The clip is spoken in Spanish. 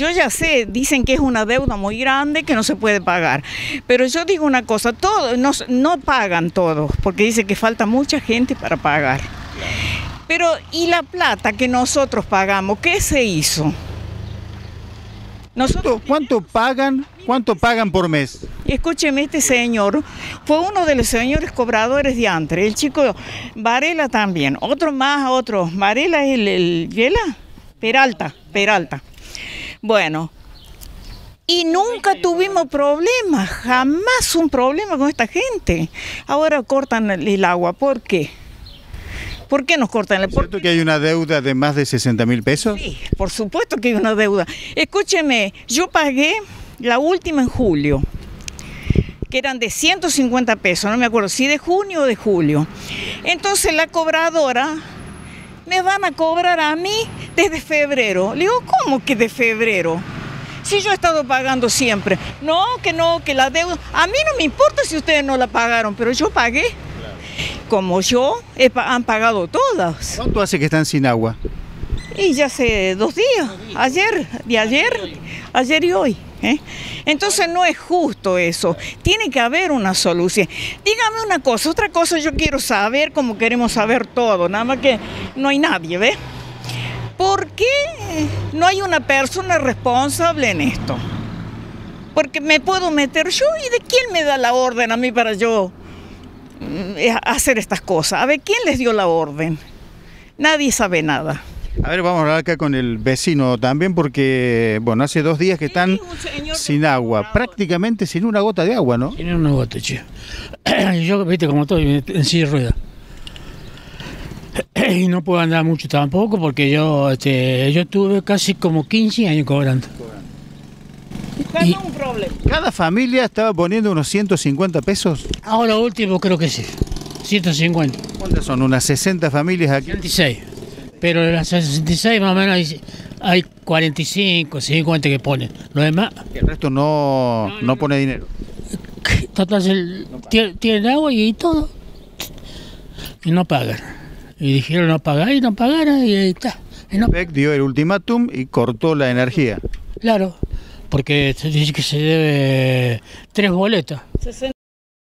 Yo ya sé, dicen que es una deuda muy grande que no se puede pagar. Pero yo digo una cosa, todos no, no pagan todos, porque dice que falta mucha gente para pagar. Pero, ¿y la plata que nosotros pagamos? ¿Qué se hizo? ¿Cuánto, cuánto pagan? ¿Cuánto pagan por mes? Escúcheme, este señor fue uno de los señores cobradores de antes. El chico Varela también. Otro más, otro. Varela es el, el ¿Yela? Peralta, Peralta. Bueno, y nunca tuvimos problemas, jamás un problema con esta gente. Ahora cortan el, agua, ¿por qué? ¿Por qué nos cortan el ¿Es cierto que hay una deuda de más de 60 mil pesos? Sí, por supuesto que hay una deuda. Escúcheme, yo pagué la última en julio, que eran de 150 pesos, no me acuerdo si de junio o de julio. Entonces la cobradora me van a cobrar a mí desde febrero. Le digo, ¿cómo que de febrero? Si yo he estado pagando siempre. No, que no, que la deuda. A mí no me importa si ustedes no la pagaron, pero yo pagué. Como yo, he han pagado todas. ¿Cuánto hace que están sin agua? Y ya hace dos días, ayer, de ayer, ayer y hoy. ¿eh? Entonces no es justo eso, tiene que haber una solución. Dígame una cosa, otra cosa yo quiero saber como queremos saber todo, nada más que no hay nadie, ¿ves? ¿Por qué no hay una persona responsable en esto? Porque me puedo meter yo y de quién me da la orden a mí para yo mm, eh, hacer estas cosas. A ver, ¿quién les dio la orden? Nadie sabe nada. A ver, vamos a hablar acá con el vecino también porque, bueno, hace dos días que están sin agua, prácticamente sin una gota de agua, ¿no? Tiene una gota, che. Y yo, viste, como estoy en silla de ruedas. Y no puedo andar mucho tampoco porque yo, este, yo tuve casi como 15 años cobrando. Y- un problema. Cada familia estaba poniendo unos 150 pesos. Ahora último creo que sí. 150. ¿Cuántas son? Unas 60 familias aquí. 66. Pero de las 66 más o menos hay, hay 45, 50 que ponen. Lo demás, El resto no, no pone dinero. total, el- tienen agua y todo. Y no pagan. Y dijeron no pagar y no pagaron y ahí está. Y no- dio el ultimátum y cortó la energía. claro, porque se dice que se debe tres boletas.